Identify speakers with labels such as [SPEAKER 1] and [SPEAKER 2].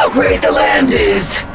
[SPEAKER 1] How great the land is.